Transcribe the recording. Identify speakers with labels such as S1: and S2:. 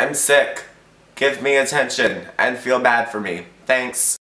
S1: I'm sick. Give me attention and feel bad for me. Thanks.